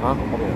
啊后面